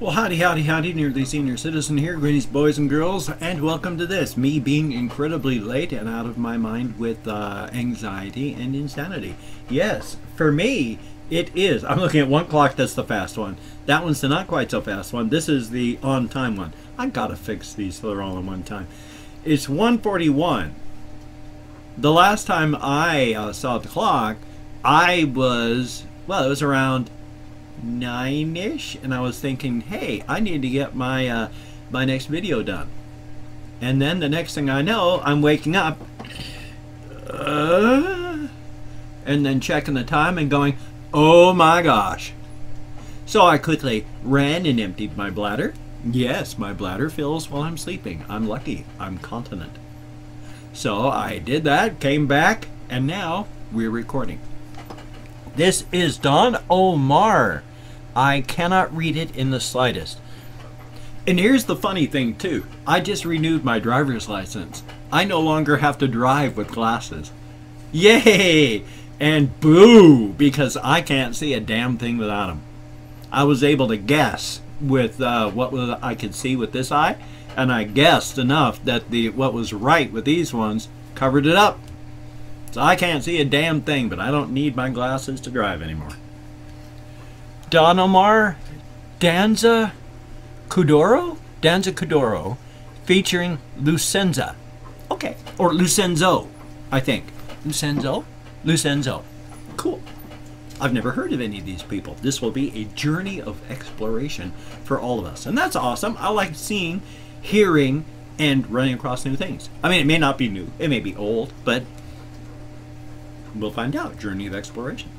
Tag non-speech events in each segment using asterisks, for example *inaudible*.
Well, howdy, howdy, howdy, nearly senior citizen here. Greetings, boys and girls, and welcome to this. Me being incredibly late and out of my mind with uh, anxiety and insanity. Yes, for me, it is. I'm looking at one clock, that's the fast one. That one's the not quite so fast one. This is the on time one. I gotta fix these so they're all in one time. It's 1.41. The last time I uh, saw the clock, I was, well, it was around nine-ish, and I was thinking, hey, I need to get my uh, my next video done. And then the next thing I know, I'm waking up, uh, and then checking the time and going, oh my gosh. So I quickly ran and emptied my bladder. Yes, my bladder fills while I'm sleeping. I'm lucky. I'm continent. So I did that, came back, and now we're recording. This is Don Omar. I cannot read it in the slightest. And here's the funny thing, too. I just renewed my driver's license. I no longer have to drive with glasses. Yay! And boo! Because I can't see a damn thing without them. I was able to guess with uh, what was, I could see with this eye, and I guessed enough that the what was right with these ones covered it up. So I can't see a damn thing, but I don't need my glasses to drive anymore. Don Omar Danza Kuduro? Danza Kuduro featuring Lucenza. Okay. Or Lucenzo, I think. Lucenzo? Lucenzo. Cool. I've never heard of any of these people. This will be a journey of exploration for all of us. And that's awesome. I like seeing, hearing, and running across new things. I mean, it may not be new, it may be old, but we'll find out. Journey of exploration.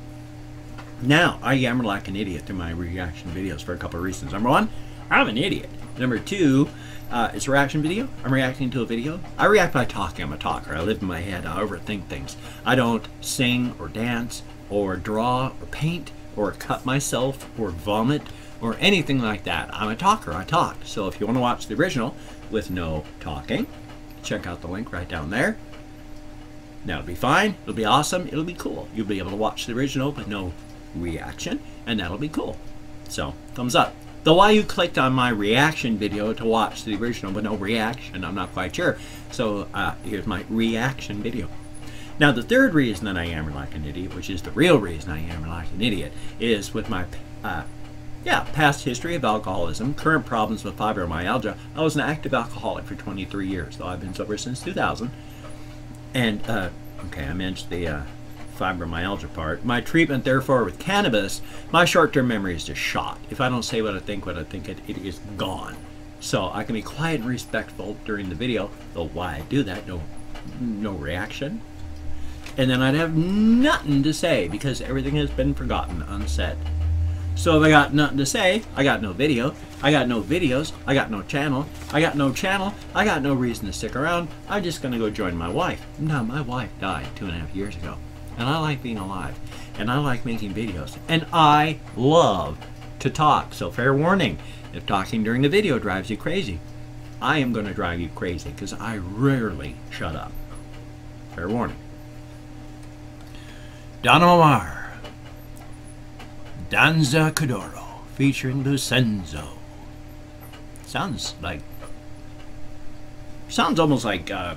Now, I yammer like an idiot through my reaction videos for a couple of reasons. Number one, I'm an idiot. Number two, uh, it's a reaction video. I'm reacting to a video. I react by talking. I'm a talker. I live in my head. I overthink things. I don't sing or dance or draw or paint or cut myself or vomit or anything like that. I'm a talker. I talk. So if you want to watch the original with no talking, check out the link right down there. That'll be fine. It'll be awesome. It'll be cool. You'll be able to watch the original with no reaction, and that'll be cool. So, thumbs up. Though why you clicked on my reaction video to watch the original but no reaction, I'm not quite sure. So, uh, here's my reaction video. Now, the third reason that I am like an idiot, which is the real reason I am like an idiot, is with my uh, yeah, past history of alcoholism, current problems with fibromyalgia. I was an active alcoholic for 23 years, though I've been sober since 2000. And, uh, okay, I mentioned the uh, fibromyalgia part. My treatment, therefore, with cannabis, my short-term memory is just shot. If I don't say what I think, what I think, it, it is gone. So I can be quiet and respectful during the video, though why I do that, no, no reaction. And then I'd have nothing to say because everything has been forgotten, unsaid. So if I got nothing to say, I got no video, I got no videos, I got no channel, I got no channel, I got no reason to stick around, I'm just gonna go join my wife. No, my wife died two and a half years ago and I like being alive, and I like making videos, and I love to talk. So fair warning, if talking during the video drives you crazy, I am going to drive you crazy because I rarely shut up. Fair warning. Don Omar, Danza Kuduro, featuring Lucenzo. Sounds like, sounds almost like uh,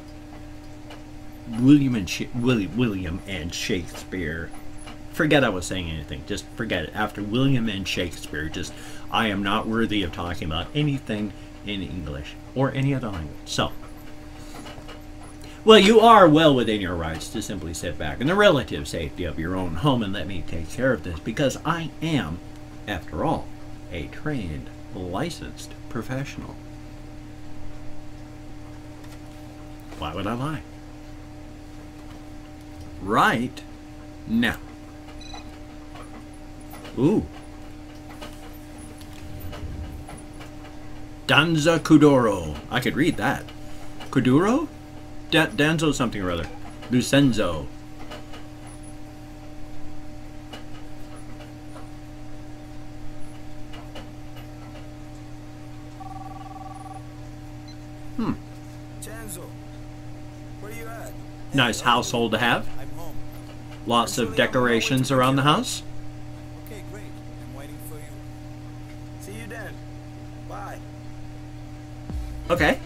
William and William, William and Shakespeare. Forget I was saying anything. Just forget it. After William and Shakespeare, just I am not worthy of talking about anything in English or any other language. So, well, you are well within your rights to simply sit back in the relative safety of your own home and let me take care of this because I am, after all, a trained, licensed professional. Why would I lie? Right now. Ooh. Danza Kuduro. I could read that. Kuduro? Da Danzo something or other. Lucenzo. Hmm. Nice household to have. Lots of decorations around the house. Okay, great. I'm waiting for you. See you then. Bye. Okay.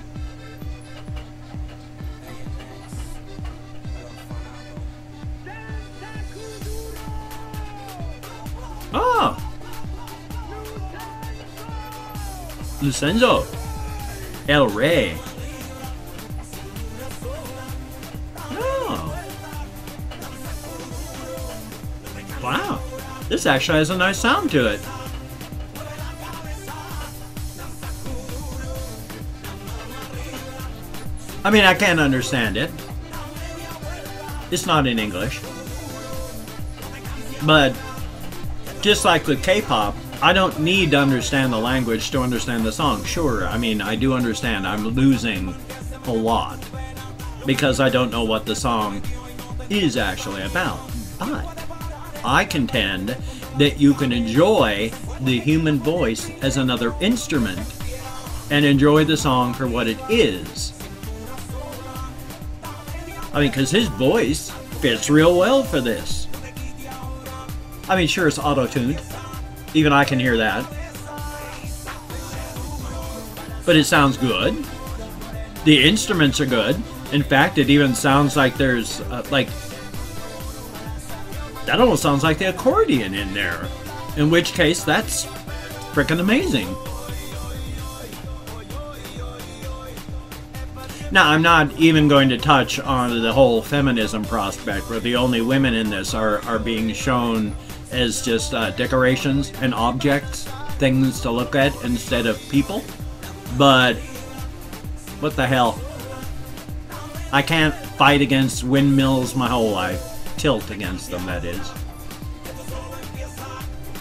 Ah. Oh. Lucenzo. El Rey. This actually has a nice sound to it. I mean, I can't understand it. It's not in English. But just like with K-pop, I don't need to understand the language to understand the song. Sure, I mean, I do understand I'm losing a lot because I don't know what the song is actually about. But I contend that you can enjoy the human voice as another instrument and enjoy the song for what it is. I mean, because his voice fits real well for this. I mean, sure, it's auto tuned. Even I can hear that. But it sounds good. The instruments are good. In fact, it even sounds like there's, uh, like, that almost sounds like the accordion in there. In which case, that's freaking amazing. Now, I'm not even going to touch on the whole feminism prospect where the only women in this are, are being shown as just uh, decorations and objects, things to look at instead of people. But what the hell? I can't fight against windmills my whole life. Tilt against them, that is.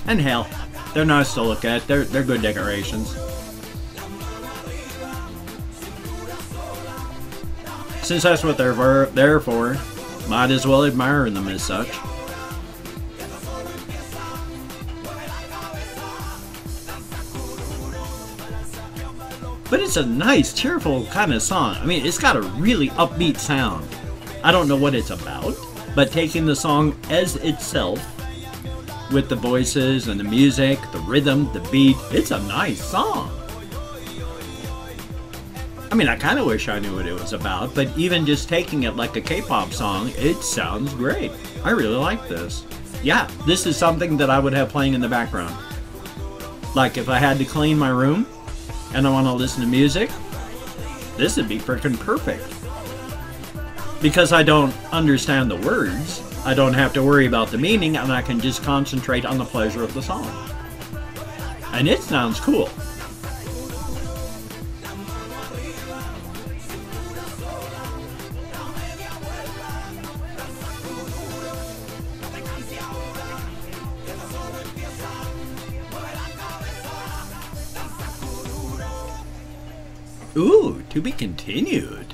And hell, they're nice to look at. They're, they're good decorations. Since that's what they're there for, might as well admire them as such. But it's a nice, cheerful kind of song. I mean, it's got a really upbeat sound. I don't know what it's about, but taking the song as itself, with the voices and the music, the rhythm, the beat, it's a nice song. I mean, I kind of wish I knew what it was about, but even just taking it like a K-pop song, it sounds great. I really like this. Yeah, this is something that I would have playing in the background. Like if I had to clean my room and I want to listen to music, this would be freaking perfect. Because I don't understand the words, I don't have to worry about the meaning, and I can just concentrate on the pleasure of the song. And it sounds cool. Ooh, to be continued.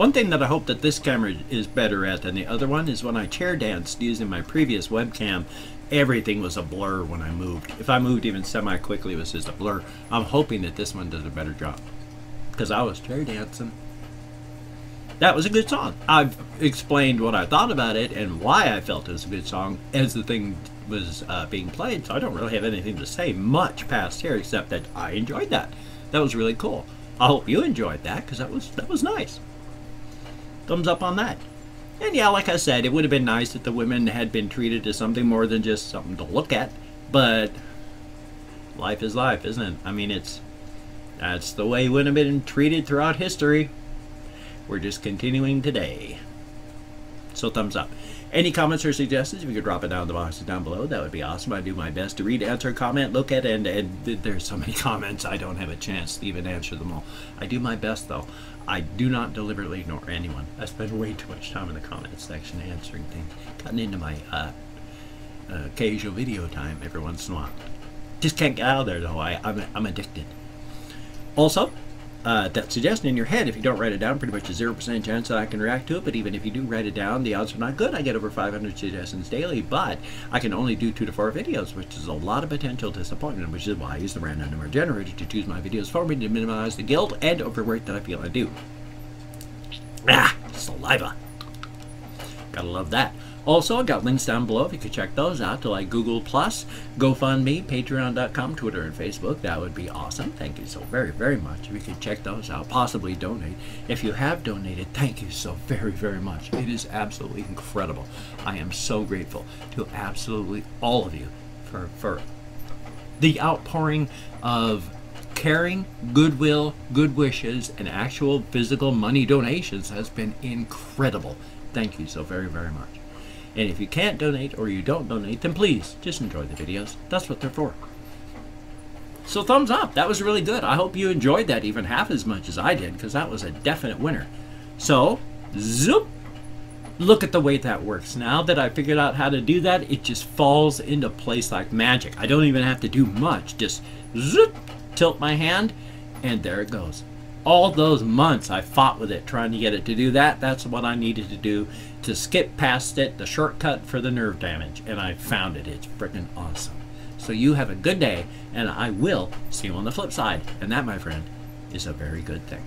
One thing that I hope that this camera is better at than the other one is when I chair danced using my previous webcam, everything was a blur when I moved. If I moved even semi-quickly, it was just a blur. I'm hoping that this one does a better job. Because I was chair dancing. That was a good song. I've explained what I thought about it and why I felt it was a good song as the thing was uh, being played, so I don't really have anything to say much past here except that I enjoyed that. That was really cool. I hope you enjoyed that because that was that was nice. Thumbs up on that. And yeah, like I said, it would have been nice if the women had been treated as something more than just something to look at. But life is life, isn't it? I mean, it's that's the way women have been treated throughout history. We're just continuing today. So thumbs up. Any comments or suggestions, if you could drop it down in the boxes down below, that would be awesome. I do my best to read, answer, comment, look at, and, and there's so many *laughs* comments, I don't have a chance to even answer them all. I do my best, though. I do not deliberately ignore anyone. I spend way too much time in the comments section answering things, cutting into my uh, uh, casual video time every once in a while. Just can't get out of there, though. I, I'm, I'm addicted. Also, uh, that suggestion in your head, if you don't write it down, pretty much a 0% chance that I can react to it. But even if you do write it down, the odds are not good. I get over 500 suggestions daily, but I can only do two to four videos, which is a lot of potential disappointment, which is why I use the random number generator to choose my videos for me to minimize the guilt and overwork that I feel I do. Ah, saliva. Gotta love that. Also, I've got links down below if you could check those out to like Google Plus, GoFundMe, Patreon.com, Twitter, and Facebook. That would be awesome. Thank you so very, very much. If you could check those out, possibly donate. If you have donated, thank you so very, very much. It is absolutely incredible. I am so grateful to absolutely all of you for, for the outpouring of caring, goodwill, good wishes, and actual physical money donations has been incredible. Thank you so very, very much. And if you can't donate or you don't donate, then please just enjoy the videos. That's what they're for. So thumbs up. That was really good. I hope you enjoyed that even half as much as I did because that was a definite winner. So, zoop. Look at the way that works. Now that I figured out how to do that, it just falls into place like magic. I don't even have to do much. Just zoop, tilt my hand, and there it goes all those months I fought with it trying to get it to do that. That's what I needed to do to skip past it, the shortcut for the nerve damage. And I found it. It's freaking awesome. So you have a good day, and I will see you on the flip side. And that, my friend, is a very good thing.